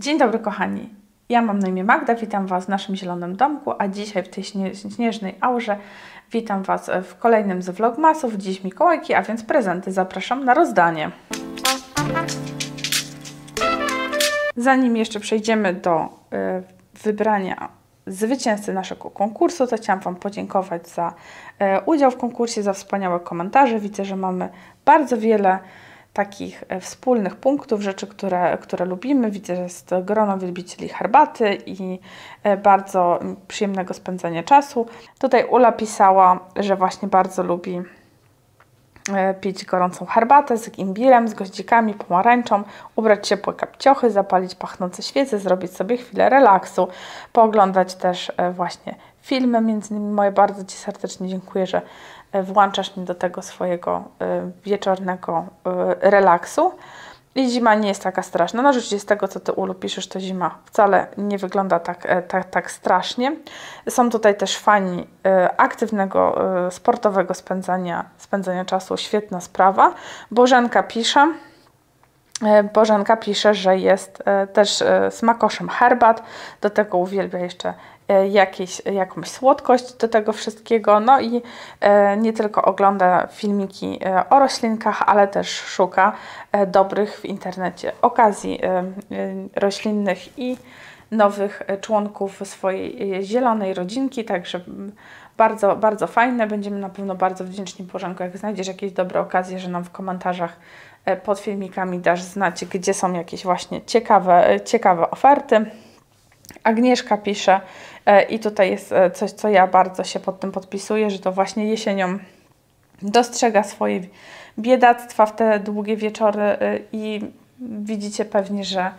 Dzień dobry kochani, ja mam na imię Magda, witam Was w naszym zielonym domku, a dzisiaj w tej śnieżnej aurze witam Was w kolejnym z vlogmasów. Dziś Mikołajki, a więc prezenty. Zapraszam na rozdanie. Zanim jeszcze przejdziemy do y, wybrania zwycięzcy naszego konkursu, to chciałam Wam podziękować za y, udział w konkursie, za wspaniałe komentarze. Widzę, że mamy bardzo wiele takich e, wspólnych punktów, rzeczy, które, które lubimy. Widzę, że jest grono wielbicieli herbaty i e, bardzo przyjemnego spędzania czasu. Tutaj Ula pisała, że właśnie bardzo lubi e, pić gorącą herbatę z imbirem, z goździkami, pomarańczą, ubrać ciepłe kapciochy, zapalić pachnące świece, zrobić sobie chwilę relaksu, pooglądać też właśnie filmy, między innymi moje. Bardzo Ci serdecznie dziękuję, że włączasz mnie do tego swojego e, wieczornego e, relaksu. I zima nie jest taka straszna. No rzeczywiście z tego, co Ty Ulu piszesz, to zima wcale nie wygląda tak, tak, tak strasznie. Są tutaj też fani aktywnego, sportowego spędzania, spędzania czasu. Świetna sprawa. Bożenka pisze, Bożenka pisze, że jest też smakoszem herbat. Do tego uwielbia jeszcze E, jakieś, jakąś słodkość do tego wszystkiego. No i e, nie tylko ogląda filmiki e, o roślinkach, ale też szuka dobrych w internecie okazji roślinnych i nowych członków swojej zielonej rodzinki, także bardzo, bardzo fajne. Będziemy na pewno bardzo wdzięczni Bożenko, jak znajdziesz jakieś dobre okazje, że nam w komentarzach pod filmikami dasz znać, gdzie są jakieś właśnie ciekawe, ciekawe oferty. Agnieszka pisze, e, i tutaj jest e, coś, co ja bardzo się pod tym podpisuję, że to właśnie jesienią dostrzega swoje biedactwa w te długie wieczory e, i widzicie pewnie, że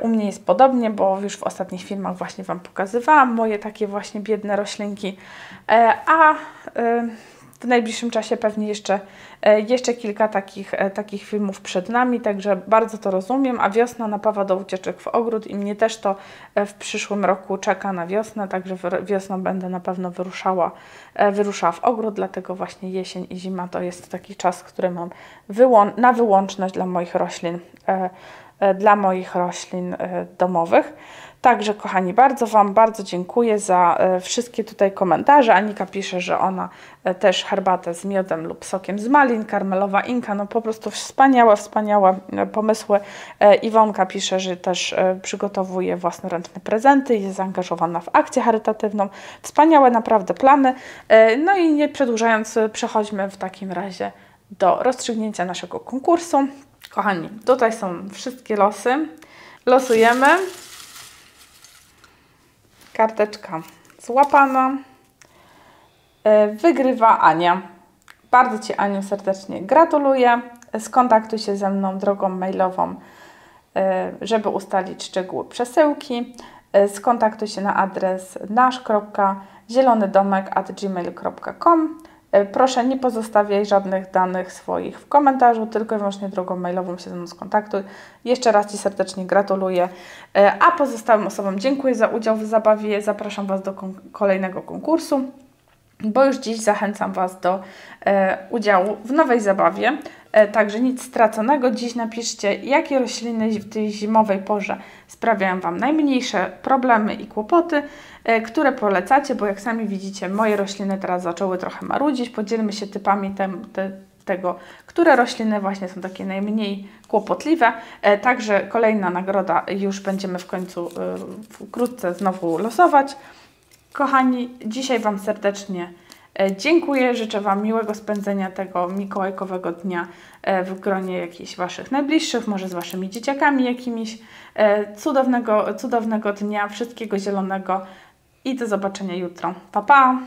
u mnie jest podobnie, bo już w ostatnich filmach właśnie Wam pokazywałam moje takie właśnie biedne roślinki, a w najbliższym czasie pewnie jeszcze, e, jeszcze kilka takich, e, takich filmów przed nami, także bardzo to rozumiem, a wiosna napawa do ucieczek w ogród i mnie też to e, w przyszłym roku czeka na wiosnę, także wiosną będę na pewno wyruszała, wyruszała w ogród, dlatego właśnie jesień i zima to jest taki czas, który mam wyłą na wyłączność dla moich roślin, dla moich roślin domowych. Także kochani, bardzo Wam bardzo dziękuję za e, wszystkie tutaj komentarze. Anika pisze, że ona e, też herbatę z miodem lub sokiem z malin, karmelowa inka, no po prostu wspaniałe, wspaniałe e, pomysły. Iwonka pisze, że też przygotowuje własnoręczne prezenty, jest zaangażowana w akcję charytatywną. Wspaniałe naprawdę plany. No i nie przedłużając, przechodźmy w takim razie do rozstrzygnięcia naszego konkursu. Kochani, tutaj są wszystkie losy. Losujemy. Karteczka złapana. E, wygrywa Ania. Bardzo Ci Aniu serdecznie gratuluję. Skontaktuj się ze mną drogą mailową, e, żeby ustalić szczegóły przesyłki. E, skontaktuj się na adres nasz.zielonydomek.gmail.com proszę nie pozostawiaj żadnych danych swoich w komentarzu, tylko i wyłącznie drogą mailową się ze mną skontaktuj. Jeszcze raz Ci serdecznie gratuluję, e, a pozostałym osobom dziękuję za udział w zabawie. Zapraszam Was do kon kolejnego konkursu bo już dziś zachęcam Was do e, udziału w nowej zabawie. E, także nic straconego. Dziś napiszcie, jakie rośliny w tej zimowej porze sprawiają Wam najmniejsze problemy i kłopoty, e, które polecacie, bo jak sami widzicie, moje rośliny teraz zaczęły trochę marudzić. Podzielmy się typami tem, te, tego, które rośliny właśnie są takie najmniej kłopotliwe. E, także kolejna nagroda już będziemy w końcu wkrótce znowu losować. Kochani, dzisiaj Wam serdecznie dziękuję. Życzę Wam miłego spędzenia tego mikołajkowego dnia e, w gronie jakichś Waszych najbliższych, może z Waszymi dzieciakami jakimiś. E, cudownego, cudownego dnia, wszystkiego zielonego i do zobaczenia jutro. Pa, pa!